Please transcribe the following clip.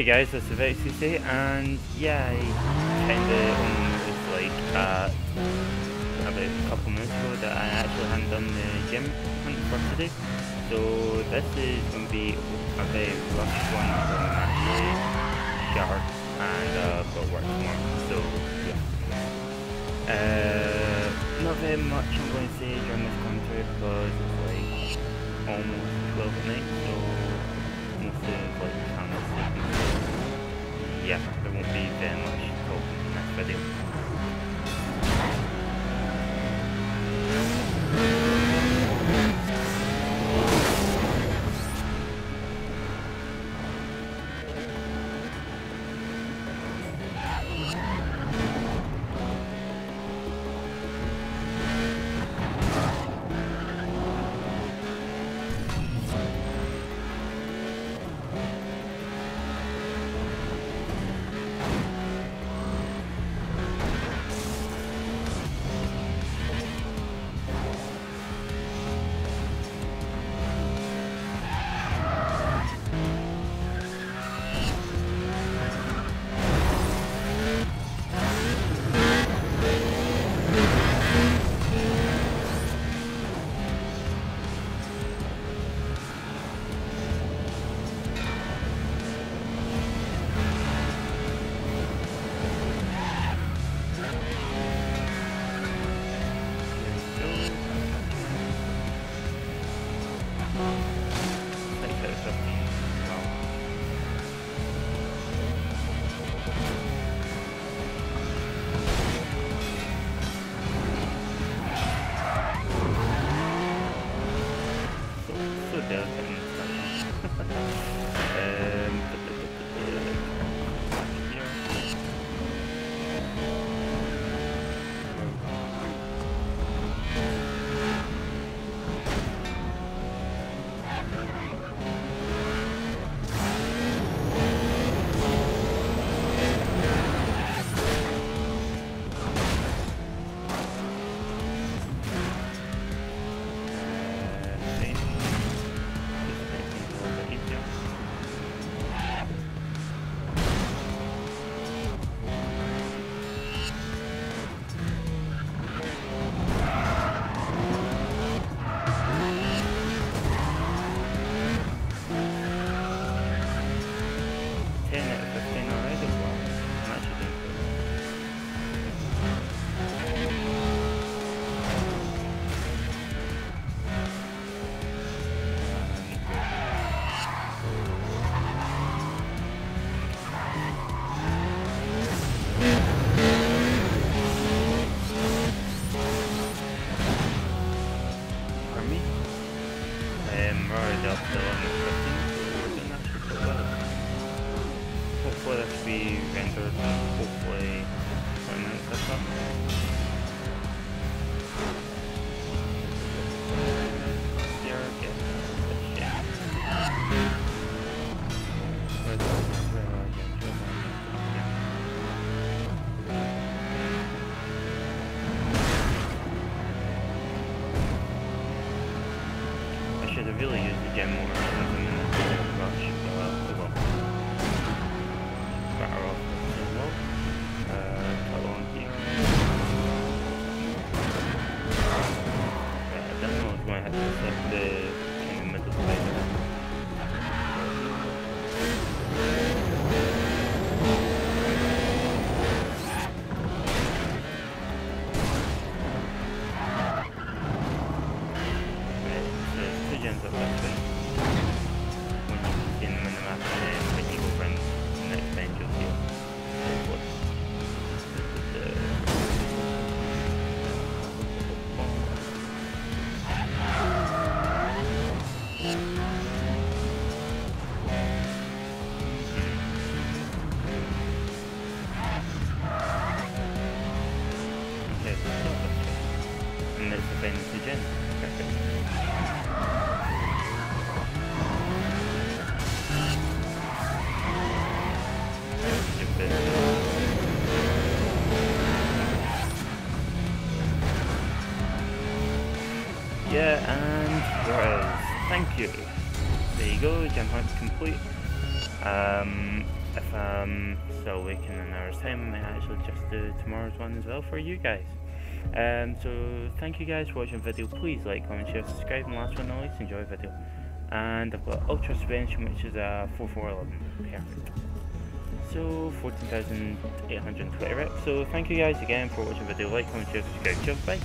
guys, this is VexCC, and yeah, I kinda was like, uh, about a couple minutes ago that I actually hadn't done the gem hunt for today. So this is going to be a very rushed one, I'm actually showered and uh, got work tomorrow, so yeah. Uh, not very much I'm going to say during this commentary because it's like almost 12 at night, so Yeah. Hopefully that should be rendered, hopefully, permanent or. should have really used the gem more Thank you. Yeah and Perez. Thank you. There you go, Gem Hunt's complete. Um, if um, I'm still awake in an hour's time, I might actually just do tomorrow's one as well for you guys. Um, so thank you guys for watching the video. Please like, comment, share, subscribe, and last but not least, enjoy the video. And I've got Ultra Suspension, which is a 4411. Perfect. So 14,820 reps. So thank you guys again for watching the video. Like, comment, share, subscribe. Cheers, bye.